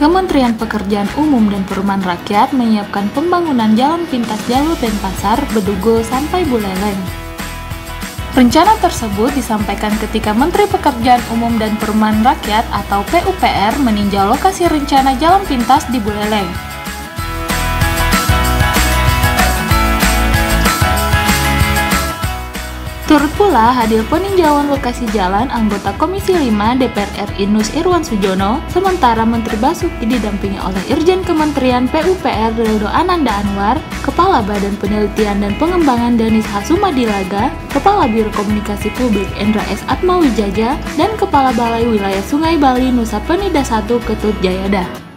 Kementerian Pekerjaan Umum dan Perumahan Rakyat menyiapkan pembangunan jalan pintas jalur Denpasar, Bedugo, sampai Buleleng. Rencana tersebut disampaikan ketika Menteri Pekerjaan Umum dan Perumahan Rakyat atau PUPR meninjau lokasi rencana jalan pintas di Buleleng. Turut pula hadir peninjauan lokasi jalan anggota Komisi 5 DPR RI Nus Irwan Sujono, sementara Menteri Basuki didampingi oleh Irjen Kementerian PUPR Rildo Ananda Anwar, Kepala Badan Penelitian dan Pengembangan Danis Hasumadilaga, Kepala Biro Komunikasi Publik Endra S. Atmawijaja, dan Kepala Balai Wilayah Sungai Bali Nusa Penida 1 Ketut Jayada.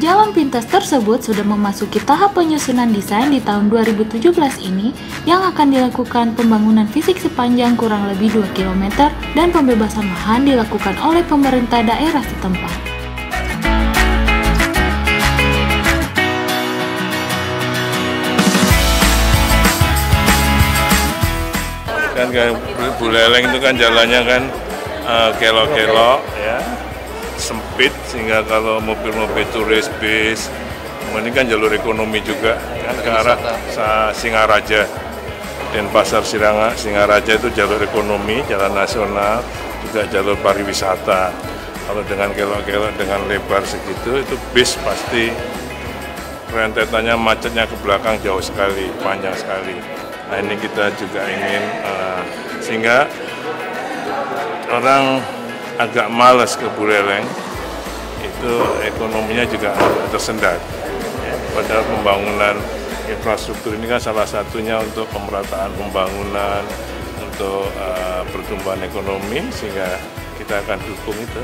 Jalan pintas tersebut sudah memasuki tahap penyusunan desain di tahun 2017 ini yang akan dilakukan pembangunan fisik sepanjang kurang lebih 2 km dan pembebasan lahan dilakukan oleh pemerintah daerah setempat. kan kan Buleleng itu kan jalannya kan uh, kelok-kelok ya sempit sehingga kalau mobil-mobil turis bis ini kan jalur ekonomi juga kan ke arah Singaraja. Dan pasar Siranga Singaraja itu jalur ekonomi jalan nasional juga jalur pariwisata. Kalau dengan kelok-kelok dengan lebar segitu itu bis pasti rentetannya macetnya ke belakang jauh sekali panjang sekali. Nah ini kita juga ingin uh, sehingga orang agak males ke Buleleng itu ekonominya juga tersendat. Padahal pembangunan infrastruktur ini kan salah satunya untuk pemerataan pembangunan, untuk uh, pertumbuhan ekonomi sehingga kita akan dukung itu.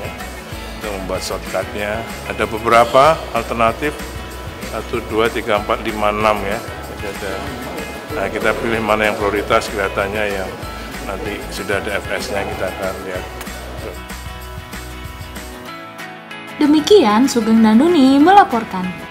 Ya. Untuk membuat shortcutnya. Ada beberapa alternatif, 1, 2, 3, 4, 5, 6 ya. Ada, nah kita pilih mana yang prioritas kelihatannya yang nanti sudah ada FS-nya kita akan lihat. Demikian Sugeng Danduni melaporkan.